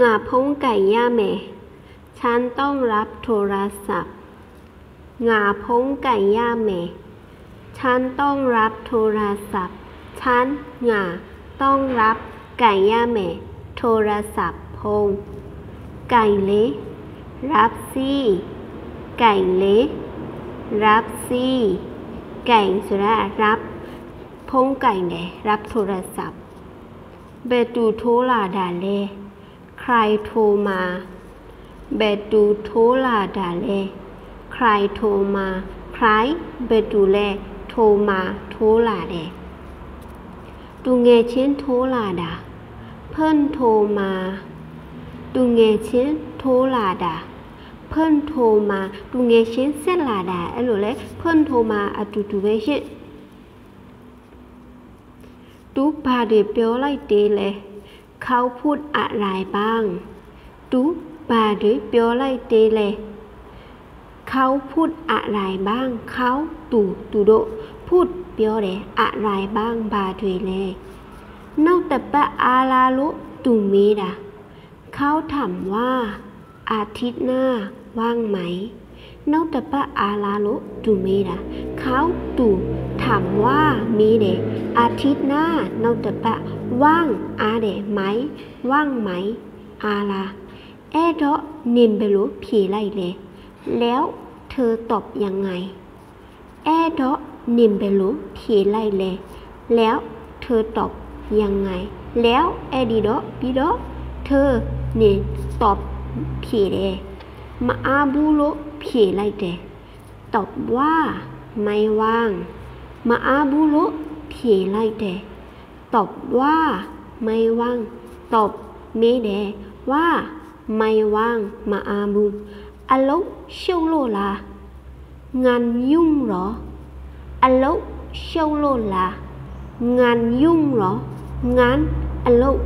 งาพงไก่ย่าแม่ ฉันต้องรับโทรศัพท์ งาพงไก่ย่าแม่ ฉันต้องรับโทรศัพท์ ฉันงาต้องรับไก่ย่าแม่ โทรศัพท์พง ไก่เละรับสิไก่เละรับสิไก่สุดารับ พงไก่เน่รับโทรศัพท์เบตูโทรลาดาเล ใครโทรมา เบตูโทรลาดาเล ใครโทรมา ใคร เบตูเลโทรมาโทรลาเดတူငယ်ချင်းထိုးလာတာเพิ่นโทรมาတူငယ်ချင်းထိုးလာတာเพิ่นโทรมาတူငယ်ချင်းဆက်လာတာအဲ့လိုလဲเพิ่นโทรมาအတူတူပဲရှင့်တူဘာတွေပြောလိုက်သေးလဲ เขาพูดอะไรบ้างดูบาหรือเปียวไลเตเลเขาพูดอะไรบ้าง เขาตูตูโดพูดเปียวเลอะไรบ้างบาถุยเลยนอกแต่ปะอาลาลุตุมีดะเขาถามว่า อาทิตย์หน้าว่างไหมนอกแต่ปะอาลาลุตุมีดะ เขาตู่ถามว่ามีเดอาทิตย์หน้าเราจะปะว่างอาเดไหม ว่างไหม อาลาเอเดอเนมเบลุผีไรเลยแล้วเธอตอบยังไงแอดอเนิมเบลุผีไรเลยแล้วเธอตอบยังไง แล้วแอดีดอบิดอเธอเนมตอบผีเลยมาอาบูโลผีไรเดตอบว่า ไม่ว่าง มาอาบุลุเทไลเดตอบว่าไม่ว่าง ตอบเมเดว่าไม่ว่างมาอาบุอลกเชโลลางานยุ่งหรออลกเชโลลางานยุ่งหรองานอลก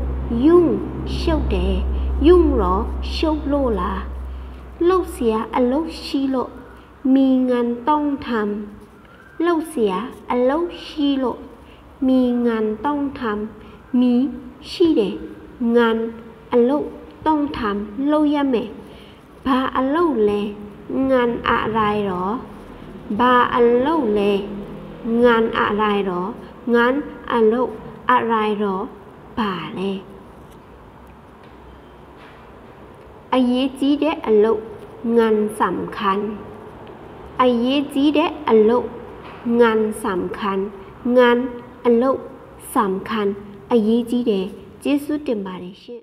ยุ่งเชเดยุ่งหรอเชโลลาโลเสียอลกชิโล มีงานต้องทำเล่าเสียอันเลชิโลมีงานต้องทำมีชีเดงานอันเลต้องทำเล่ายาเมบาอัลเล่เลงานอะไรหรอบาอัลเล่เลงานอะไรหรองานอันเลอะไรหรอป่าเลอเยจีเดอันเลงานสำคัญ အရေးကြီးတဲ့အလုပ်งานสำคัญงานအလုပ်สำคัญအရေးကြီးတယ်ကျေးဇူးတင်ပါတယ်ရှင်